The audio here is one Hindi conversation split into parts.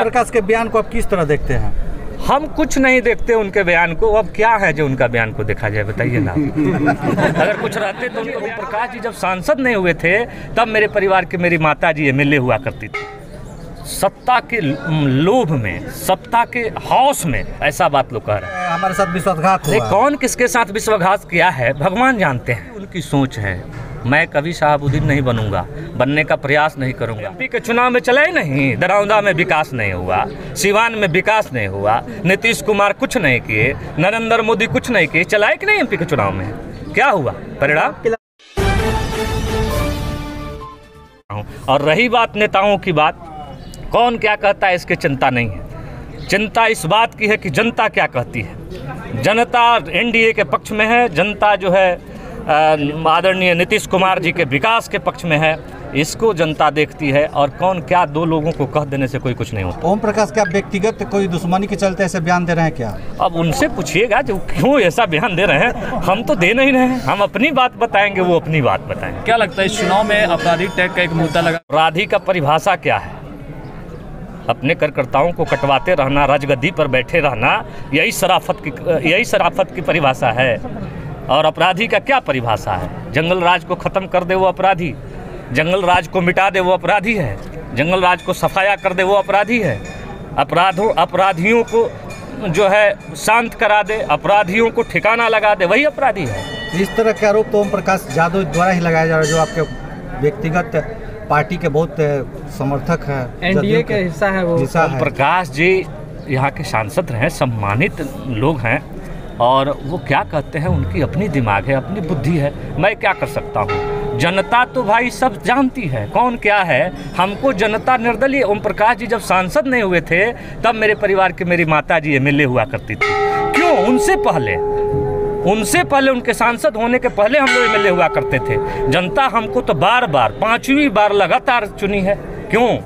प्रकाश के बयान को आप किस तरह देखते हैं? हम कुछ नहीं देखते उनके बयान को। अब क्या है जो उनका बयान को देखा जाए बताइए ना। अगर कुछ रहते तो उनको प्रकाश जी जब सांसद नहीं हुए थे तब मेरे परिवार के मेरी माता जी एम हुआ करती थी। सत्ता के लोभ में सत्ता के हौस में ऐसा बात लोग कह रहे हैं। हमारे साथ विश्वासघात कौन किसके साथ विश्वासघात किया है भगवान जानते हैं। उनकी सोच है। मैं कभी शहाबुद्दीन नहीं बनूँगा, बनने का प्रयास नहीं करूँगा। एमपी के चुनाव में चला ही नहीं, दरौंदा में विकास नहीं हुआ, सिवान में विकास नहीं हुआ, नीतीश कुमार कुछ नहीं किए, नरेंद्र मोदी कुछ नहीं किए चलाए कि नहीं एमपी के चुनाव में? क्या हुआ? परिणाम? और रही बात नेताओं की बात, कौन क्या कहता है इसकी चिंता नहीं है। चिंता इस बात की है कि जनता क्या कहती है। जनता एनडीए के पक्ष में है, जनता जो है आदरणीय नीतीश कुमार जी के विकास के पक्ष में है। इसको जनता देखती है और कौन क्या दो लोगों को कह देने से कोई कुछ नहीं होता। ओम प्रकाश क्या व्यक्तिगत कोई दुश्मनी के चलते ऐसे बयान दे रहे हैं क्या? अब उनसे पूछिएगा जो क्यों ऐसा बयान दे रहे हैं। हम तो दे नहीं रहे हैं। हम अपनी बात बताएँगे वो अपनी बात बताएँगे। क्या लगता है इस चुनाव में अपराधी टैग का एक मुद्दा लगा? अपराधी का परिभाषा क्या है? अपने कार्यकर्ताओं को कटवाते रहना राजगद्दी पर बैठे रहना यही शराफत की यही शराफत की परिभाषा है। और अपराधी का क्या परिभाषा है? जंगल राज को ख़त्म कर दे वो अपराधी। जंगल राज को मिटा दे वो अपराधी है। जंगल राज को सफाया कर दे वो अपराधी है। अपराधों अपराधियों को जो है शांत करा दे अपराधियों को ठिकाना लगा दे वही अपराधी है। इस तरह के आरोप तो ओम प्रकाश यादव द्वारा ही लगाया जा रहा है जो आपके व्यक्तिगत पार्टी के बहुत समर्थक हैं एनडीए के हिस्सा है वो। हिस्सा ओम प्रकाश जी यहाँ के सांसद हैं सम्मानित लोग हैं। और वो क्या कहते हैं, उनकी अपनी दिमाग है, अपनी बुद्धि है, मैं क्या कर सकता हूँ? जनता तो भाई सब जानती है, कौन क्या है? हमको जनता निर्दलीय। ओम प्रकाश जी जब सांसद नहीं हुए थे, तब मेरे परिवार के मेरी माता जी एम हुआ करती थी। क्यों? उनसे पहले। उनसे पहले, उनके सांसद होने के पहले हम लोग एमएलए हुआ करते थे। जनता हमको तो बार बार पांचवी बार लगातार चुनी है। क्यों?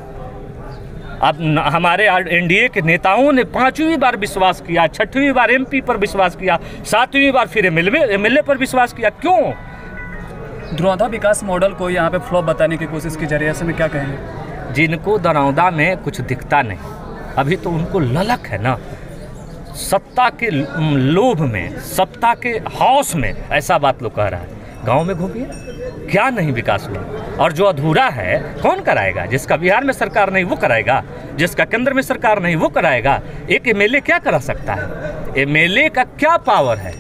अब हमारे एनडीए के नेताओं ने पांचवी बार विश्वास किया छठवीं बार एमपी पर विश्वास किया सातवीं बार फिर एमएलए पर विश्वास किया। क्यों? ध्रुवधा विकास मॉडल को यहाँ पे फ्लॉप बताने की कोशिश की जा रही है ऐसे में क्या कहेंगे? जिनको दरौदा में कुछ दिखता नहीं अभी तो उनको ललक है ना। सत्ता के लोभ में सत्ता के हौस में ऐसा बात लोग कह रहा है। गाँव में घूमिए। क्या नहीं विकास हुआ? और जो अधूरा है कौन कराएगा? जिसका बिहार में सरकार नहीं वो कराएगा। जिसका केंद्र में सरकार नहीं वो कराएगा। एक एमएलए क्या करा सकता है? एमएलए का क्या पावर है?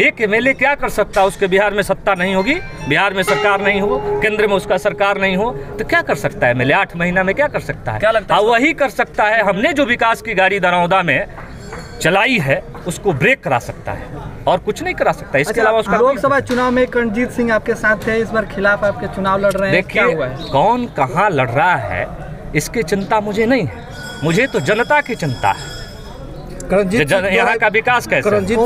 एक एमएलए क्या कर सकता है? उसके बिहार में सत्ता नहीं होगी बिहार में सरकार नहीं हो केंद्र में उसका सरकार नहीं हो तो क्या कर सकता है एमएलए? आठ महीना में क्या कर सकता है? क्या लगता है हाँ, वही कर सकता है। हमने जो विकास की गाड़ी दरौदा में चलाई है उसको ब्रेक करा सकता है और कुछ नहीं करा सकता। इसके अलावा अच्छा, उसका अच्छा, लोकसभा चुनाव में रणजीत सिंह आपके साथ थे इस बार खिलाफ आपके चुनाव लड़ रहे हैं देखिए है? कौन कहाँ लड़ रहा है इसकी चिंता मुझे नहीं है। मुझे तो जनता की चिंता है। करणजीत यहाँ का विकास कैसे? करणजीत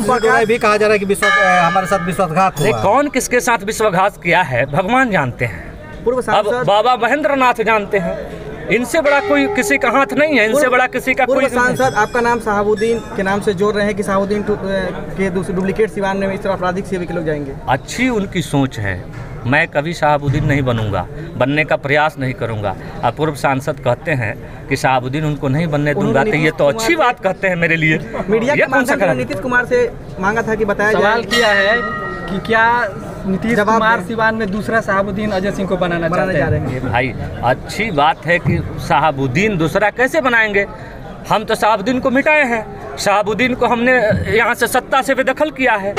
भी कहा जा रहा है कि हमारे साथ विश्वासघात हुआ। कौन किसके साथ विश्वासघात किया है भगवान जानते हैं। पूर्व अब बाबा महेंद्र नाथ जानते हैं। इनसे बड़ा कोई किसी का हाथ नहीं है इनसे बड़ा किसी का कोई सांसद आपका नाम शहाबुद्दीन के नाम से जोड़ रहे हैं कि शहाबुद्दीन के दूसरे डुप्लीकेट सिवान में इस तरह आपराधिक सेवी के लोग जाएँगे? अच्छी उनकी सोच है। मैं कभी शहाबुद्दीन नहीं बनूँगा बनने का प्रयास नहीं करूँगा। और पूर्व सांसद कहते हैं कि शहाबुद्दीन उनको नहीं बनने दूँगा तो ये तो अच्छी बात कहते हैं मेरे लिए। मीडिया नीतीश कुमार से मांगा था कि बताया सवाल किया है कि क्या नीतीश कुमार सिवान में दूसरा शहाबुद्दीन अजय सिंह को बनाना चाहते जा हैं रहे हैं। भाई अच्छी बात है कि शहाबुद्दीन दूसरा कैसे बनाएँगे? हम तो शहाबुद्दीन को मिटाए हैं। शहाबुद्दीन को हमने यहाँ से सत्ता से बेदखल किया है।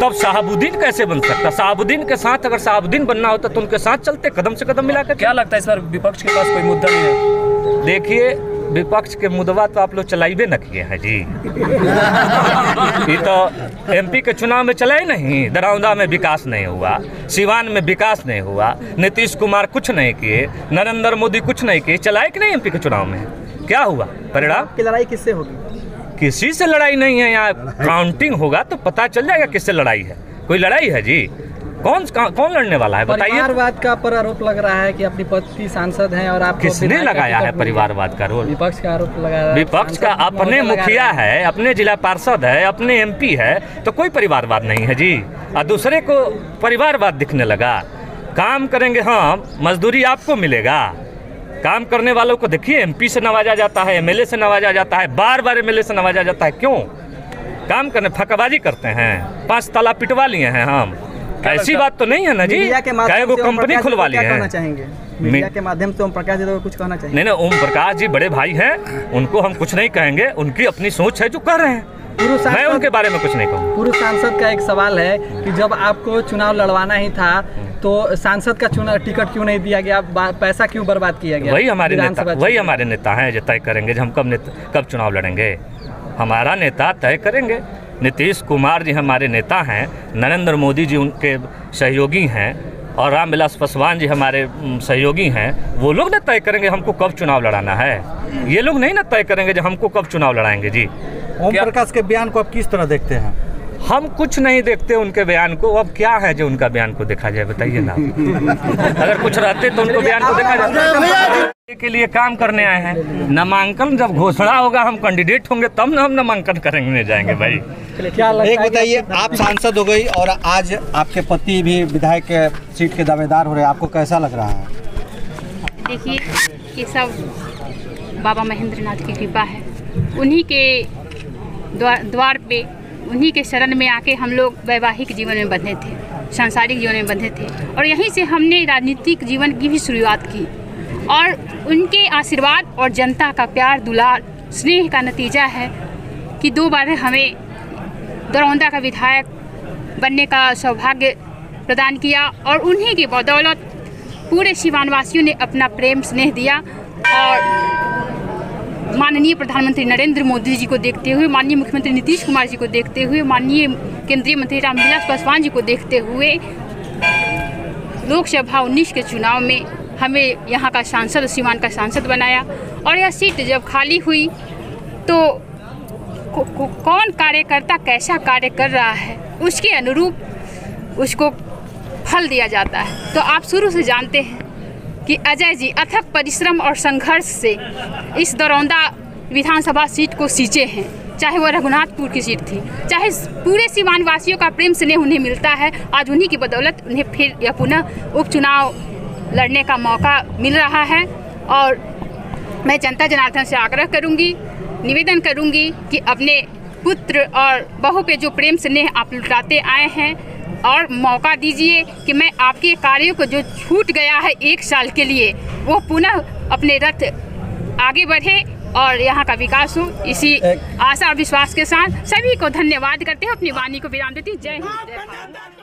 तब शहाबुद्दीन कैसे बन सकता? शहाबुद्दीन के साथ अगर शहाबुद्दीन बनना होता तो उनके साथ चलते कदम से कदम मिलाकर क्या लगता है इस बार विपक्ष के पास कोई मुद्दा नहीं है? देखिए विपक्ष के मुदवा तो आप लोग चलाइबे न किए हैं जी। ये तो एमपी के चुनाव में चला ही नहीं दरौंदा में विकास नहीं हुआ सिवान में विकास नहीं हुआ नीतीश कुमार कुछ नहीं किए नरेंद्र मोदी कुछ नहीं किए चलाए कि नहीं एमपी के चुनाव में क्या हुआ? परिणाम? की लड़ाई किससे होगी? किसी से लड़ाई नहीं है यहाँ काउंटिंग होगा तो पता चल जाएगा किससे लड़ाई है। कोई लड़ाई है जी? कौन कौन लड़ने वाला है बताइए। परिवारवाद का पर आरोप लग रहा है कि अपनी पति सांसद हैं और आप किसने लगाया है परिवारवाद का रोल? विपक्ष का आरोप लगाया है। विपक्ष का अपने मुखिया है। अपने जिला पार्षद है अपने एमपी है तो कोई परिवारवाद नहीं है जी। और दूसरे को परिवारवाद दिखने लगा। काम करेंगे हम मजदूरी आपको मिलेगा। काम करने वालों को देखिए एमपी से नवाजा जाता है एमएलए से नवाजा जाता है बार बार एमएलए से नवाजा जाता है। क्यों? काम करने फकबाजी करते हैं पाँच ताला पिटवा लिए हैं हम। ऐसी बात तो नहीं है ना जी। मीडिया के कई गो कंपनी खुलवा क्या कहना हैं चाहेंगे? मीडिया के माध्यम से ओम प्रकाश यादव को कुछ कहना चाहिए नहीं नहीं ओम प्रकाश जी बड़े भाई हैं उनको हम कुछ नहीं कहेंगे उनकी अपनी सोच है जो कर रहे हैं। मैं उनके बारे में कुछ नहीं कहूँ पूर्व सांसद का एक सवाल है कि जब आपको चुनाव लड़वाना ही था तो सांसद का चुनाव टिकट क्यों नहीं दिया गया? पैसा क्यों बर्बाद किया गया? वही हमारे नेता वही हमारे नेता हैं जो तय करेंगे हम कब कब चुनाव लड़ेंगे। हमारा नेता तय करेंगे। नीतीश कुमार जी हमारे नेता हैं, नरेंद्र मोदी जी उनके सहयोगी हैं और रामविलास पासवान जी हमारे सहयोगी हैं, वो लोग ना तय करेंगे हमको कब चुनाव लड़ाना है। ये लोग नहीं ना तय करेंगे जो हमको कब चुनाव लड़ाएँगे, जी। ओम प्रकाश के बयान को आप किस तरह देखते हैं? हम कुछ नहीं देखते उनके बयान को अब क्या है जो उनका बयान को देखा जाए बताइए ना अगर कुछ रहते तो उनको बयान को देखा जाए। के लिए काम करने आए हैं। नामांकन जब घोषणा होगा हम कैंडिडेट होंगे तब ना हम नामांकन करने जाएँगे भाई। क्या एक बताइए आप सांसद हो गई और आज आपके पति भी विधायक के सीट के दावेदार हो रहे आपको कैसा लग रहा है? देखिए ये सब बाबा महेंद्र नाथ की कृपा है। उन्हीं के द्वार द्वार पे उन्हीं के शरण में आके हम लोग वैवाहिक जीवन में बंधे थे, सांसारिक जीवन में बंधे थे। और यहीं से हमने राजनीतिक जीवन की भी शुरुआत की। और उनके आशीर्वाद और जनता का प्यार, दुलार, स्नेह का नतीजा है कि दो बार हमें दरौंदा का विधायक बनने का सौभाग्य प्रदान किया और उन्हीं की बदौलत पूरे सिवानवासियों ने अपना प्रेम, स्नेह दिया और माननीय प्रधानमंत्री नरेंद्र मोदी जी को देखते हुए, माननीय मुख्यमंत्री नीतीश कुमार जी को देखते हुए, माननीय केंद्रीय मंत्री रामविलास पासवान जी को देखते हुए लोकसभा 19 के चुनाव में हमें यहाँ का सांसद सीमान का सांसद बनाया और यह सीट जब खाली हुई तो कौन कार्यकर्ता कैसा कार्य कर रहा है, उसके अनुरूप उसको फल दिया जाता है। तो आप शुरू से जानते हैं। कि अजय जी, अथक परिश्रम और संघर्ष से इस दरौंदा विधानसभा सीट को सींचे हैं। चाहे वो रघुनाथपुर की सीट थी, चाहे पूरे सीवान वासियों का प्रेम स्नेह उन्हें मिलता है, आज उन्हीं की बदौलत उन्हें फिर यह पुनः उपचुनाव लड़ने का मौका मिल रहा है। और मैं जनता जनार्दन से आग्रह करूँगी, निवेदन करूँगी कि अपने पुत्र और बहू पे जो प्रेम स्नेह आप लुटाते आए हैं और मौका दीजिए कि मैं आपके कार्यों को जो छूट गया है एक साल के लिए वो पुनः अपने रथ आगे बढ़े और यहाँ का विकास हो। इसी आशा और विश्वास के साथ सभी को धन्यवाद करते हैं। अपनी वाणी को विराम देती जय हिंद।